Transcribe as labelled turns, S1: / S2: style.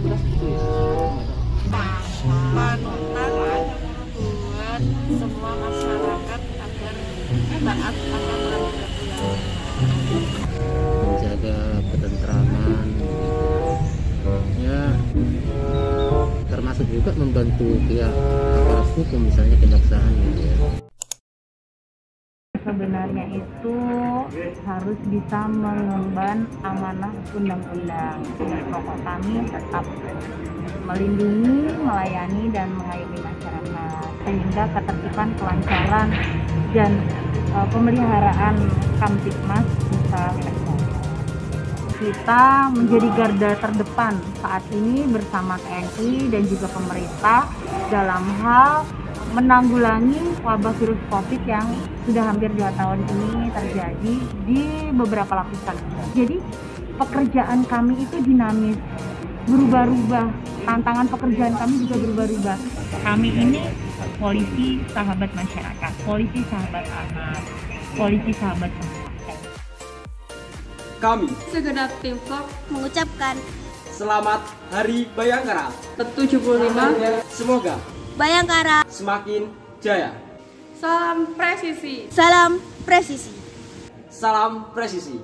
S1: beras gitu ya. Panutan buat semua masyarakat agar taat
S2: menjaga ketentraman. Ya termasuk juga membantu pihak aparat hukum misalnya kejaksaan gitu ya
S3: sebenarnya itu harus bisa mengemban amanah undang-undang. Pokok kami tetap melindungi, melayani, dan mengayomi masyarakat sehingga ketertiban, kelancaran, dan uh, pemeliharaan Kamtipmas bisa terjaga. Kita menjadi garda terdepan saat ini bersama TNI dan juga pemerintah dalam hal menanggulangi wabah virus COVID yang sudah hampir dua tahun ini terjadi di beberapa lapisan. Jadi pekerjaan kami itu dinamis, berubah-ubah. Tantangan pekerjaan kami juga berubah-ubah. Kami ini polisi sahabat masyarakat, polisi sahabat anak, polisi sahabat bangsa.
S4: Kami
S5: segenap tim vlog
S6: mengucapkan
S4: selamat Hari Bayangkara
S5: ke-75
S4: Semoga
S6: Bayangkara
S4: semakin jaya.
S5: Salam presisi.
S6: Salam presisi.
S4: Salam presisi.